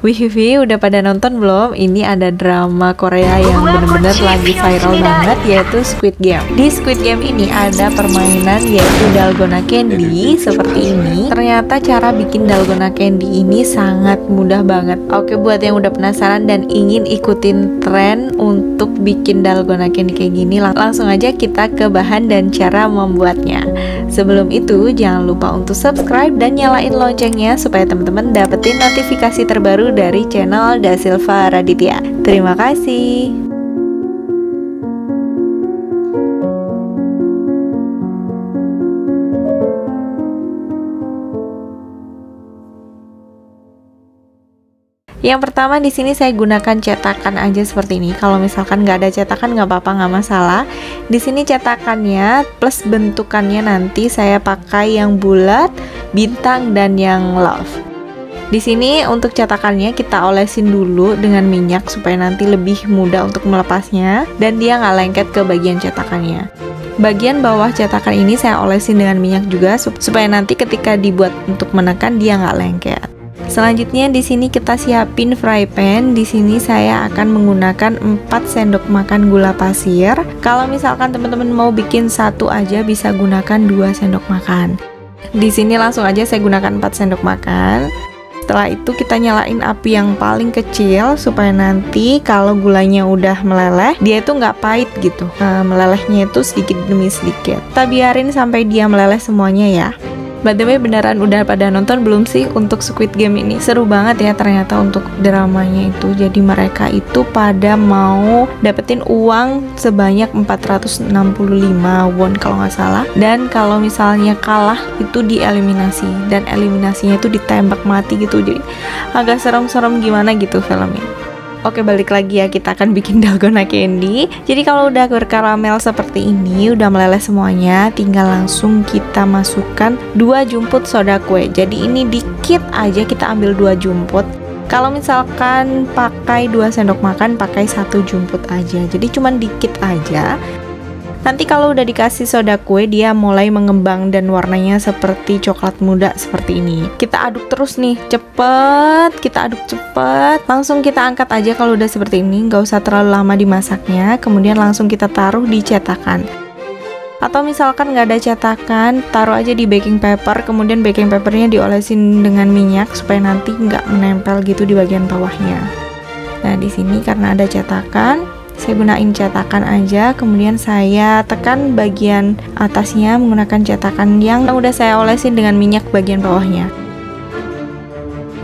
Wih, udah pada nonton belum? Ini ada drama Korea yang bener-bener lagi viral banget yaitu Squid Game. Di Squid Game ini ada permainan yaitu dalgona candy seperti ini. Ternyata cara bikin dalgona candy ini sangat mudah banget. Oke, buat yang udah penasaran dan ingin ikutin tren untuk bikin dalgona candy kayak gini, lang langsung aja kita ke bahan dan cara membuatnya. Sebelum itu, jangan lupa untuk subscribe dan nyalain loncengnya supaya teman-teman dapetin notifikasi terbaru dari channel Da Silva Raditya. Terima kasih. Yang pertama di sini saya gunakan cetakan aja seperti ini. Kalau misalkan nggak ada cetakan nggak apa-apa nggak masalah. Di sini cetakannya plus bentukannya nanti saya pakai yang bulat, bintang dan yang love. Di sini untuk cetakannya kita olesin dulu dengan minyak supaya nanti lebih mudah untuk melepasnya dan dia nggak lengket ke bagian cetakannya. Bagian bawah cetakan ini saya olesin dengan minyak juga supaya nanti ketika dibuat untuk menekan dia nggak lengket. Selanjutnya di sini kita siapin fry pan. Di sini saya akan menggunakan 4 sendok makan gula pasir. Kalau misalkan teman-teman mau bikin satu aja bisa gunakan 2 sendok makan. Di sini langsung aja saya gunakan 4 sendok makan setelah itu kita nyalain api yang paling kecil supaya nanti kalau gulanya udah meleleh dia itu nggak pahit gitu nah, melelehnya itu sedikit demi sedikit kita biarin sampai dia meleleh semuanya ya By the way beneran udah pada nonton belum sih untuk Squid Game ini? Seru banget ya ternyata untuk dramanya itu. Jadi mereka itu pada mau dapetin uang sebanyak 465 won kalau nggak salah. Dan kalau misalnya kalah itu dieliminasi dan eliminasinya itu ditembak mati gitu. Jadi agak serem-serem gimana gitu filmnya. Oke balik lagi ya. Kita akan bikin dalgona candy. Jadi kalau udah berkaramel seperti ini Udah meleleh semuanya Tinggal langsung kita masukkan 2 jumput soda kue. Jadi ini dikit aja kita ambil 2 jumput. Kalau misalkan pakai 2 sendok makan pakai satu jumput aja. Jadi cuman dikit aja Nanti kalau udah dikasih soda kue dia mulai mengembang dan warnanya seperti coklat muda seperti ini. Kita aduk terus nih, cepet, kita aduk cepet. Langsung kita angkat aja kalau udah seperti ini, nggak usah terlalu lama dimasaknya. Kemudian langsung kita taruh di cetakan. Atau misalkan nggak ada cetakan, taruh aja di baking paper, kemudian baking papernya diolesin dengan minyak supaya nanti nggak menempel gitu di bagian bawahnya. Nah di sini karena ada cetakan, saya gunain cetakan aja kemudian saya tekan bagian atasnya menggunakan cetakan yang udah saya olesin dengan minyak bagian bawahnya.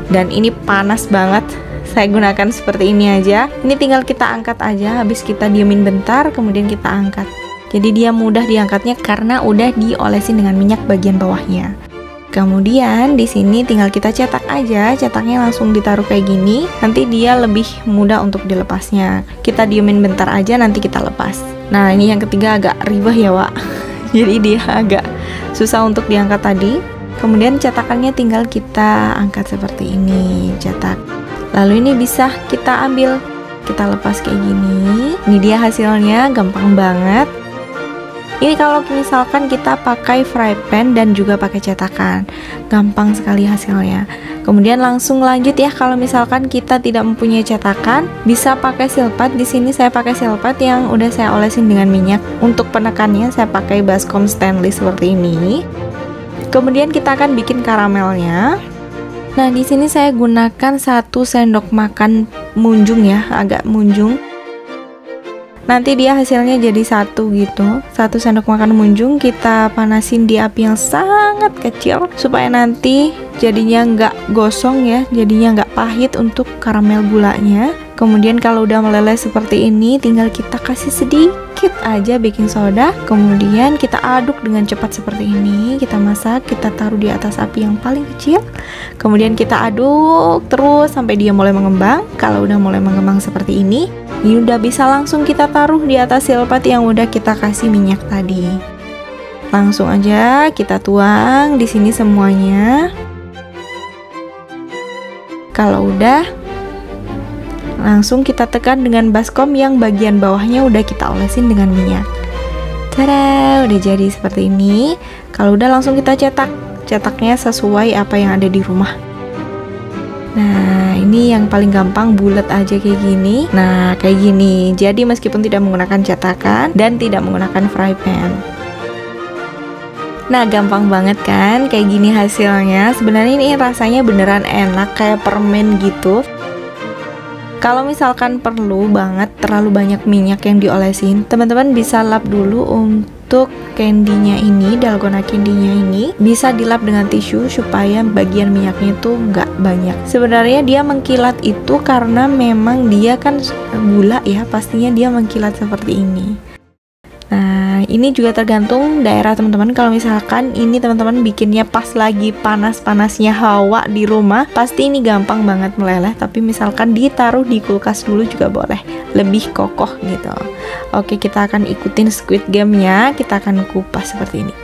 Dan ini panas banget saya gunakan seperti ini aja. Ini tinggal kita angkat aja habis kita diemin bentar kemudian kita angkat. Jadi dia mudah diangkatnya karena udah diolesin dengan minyak bagian bawahnya Kemudian di sini tinggal kita cetak aja, cetaknya langsung ditaruh kayak gini. Nanti dia lebih mudah untuk dilepasnya. Kita diemin bentar aja nanti kita lepas. Nah, ini yang ketiga agak ribah ya, Wak. Jadi dia agak susah untuk diangkat tadi. Kemudian cetakannya tinggal kita angkat seperti ini, cetak. Lalu ini bisa kita ambil, kita lepas kayak gini. Ini dia hasilnya, gampang banget. Ini kalau misalkan kita pakai fry pan dan juga pakai cetakan, gampang sekali hasilnya. Kemudian langsung lanjut ya kalau misalkan kita tidak mempunyai cetakan, bisa pakai silpat. Di sini saya pakai silpat yang udah saya olesin dengan minyak. Untuk penekannya saya pakai baskom stainless seperti ini. Kemudian kita akan bikin karamelnya. Nah, di sini saya gunakan satu sendok makan munjung ya, agak munjung nanti dia hasilnya jadi satu gitu. Satu sendok makan munjung kita panasin di api yang sangat kecil supaya nanti jadinya nggak gosong ya jadinya nggak pahit untuk karamel gulanya kemudian kalau udah meleleh seperti ini tinggal kita kasih sedikit aja baking soda kemudian kita aduk dengan cepat seperti ini kita masak kita taruh di atas api yang paling kecil kemudian kita aduk terus sampai dia mulai mengembang kalau udah mulai mengembang seperti ini ini udah bisa langsung kita taruh di atas silpat yang udah kita kasih minyak tadi. Langsung aja kita tuang di sini semuanya. Kalau udah, langsung kita tekan dengan baskom yang bagian bawahnya udah kita olesin dengan minyak. Tada, udah jadi seperti ini. Kalau udah langsung kita cetak. Cetaknya sesuai apa yang ada di rumah. Nah, ini yang paling gampang bulat aja kayak gini. Nah, kayak gini. Jadi meskipun tidak menggunakan cetakan dan tidak menggunakan fry pan. Nah, gampang banget kan? Kayak gini hasilnya. Sebenarnya ini rasanya beneran enak kayak permen gitu. Kalau misalkan perlu banget terlalu banyak minyak yang diolesin, teman-teman bisa lap dulu untuk candinya ini, dalgona candinya ini bisa dilap dengan tisu supaya bagian minyaknya itu nggak banyak. Sebenarnya dia mengkilat itu karena memang dia kan gula ya, pastinya dia mengkilat seperti ini. Nah, ini juga tergantung daerah teman-teman. Kalau misalkan ini teman-teman bikinnya pas lagi panas-panasnya hawa di rumah, pasti ini gampang banget meleleh. Tapi misalkan ditaruh di kulkas dulu juga boleh, lebih kokoh gitu. Oke, kita akan ikutin Squid Game-nya. Kita akan kupas seperti ini.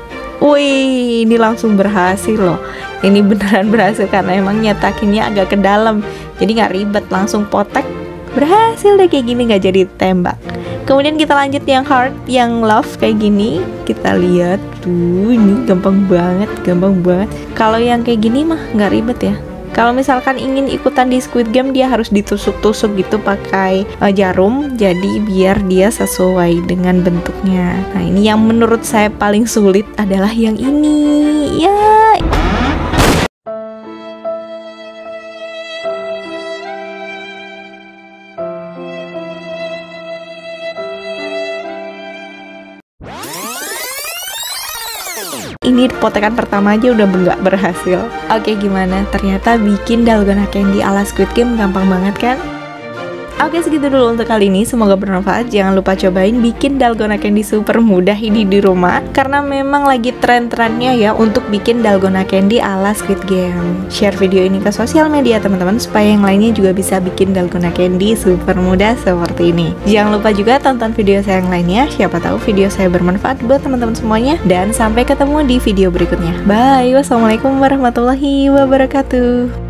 Wih, ini langsung berhasil loh. Ini beneran berhasil karena emang nyetakinnya agak ke dalam. Jadi nggak ribet, langsung potek. Berhasil deh kayak gini nggak jadi tembak kemudian kita lanjut yang heart yang love kayak gini. Kita lihat tuh ini gampang banget gampang banget. Kalau yang kayak gini mah nggak ribet ya. Kalau misalkan ingin ikutan di Squid Game dia harus ditusuk-tusuk gitu pakai uh, jarum. Jadi biar dia sesuai dengan bentuknya. Nah ini yang menurut saya paling sulit adalah yang ini. Ya ini potekan pertama aja udah nggak berhasil Oke gimana? Ternyata bikin dalgona candy ala Squid Game gampang banget kan? Oke segitu dulu untuk kali ini. Semoga bermanfaat. Jangan lupa cobain bikin dalgona candy super mudah ini di rumah. Karena memang lagi tren-trennya ya Untuk bikin dalgona candy ala Squid Game. Share video ini ke sosial media teman-teman Supaya yang lainnya juga bisa bikin dalgona candy super mudah seperti ini. Jangan lupa juga tonton video saya yang lainnya. Siapa tahu video saya bermanfaat buat teman-teman semuanya. Dan sampai ketemu di video berikutnya. Bye. Wassalamualaikum warahmatullahi wabarakatuh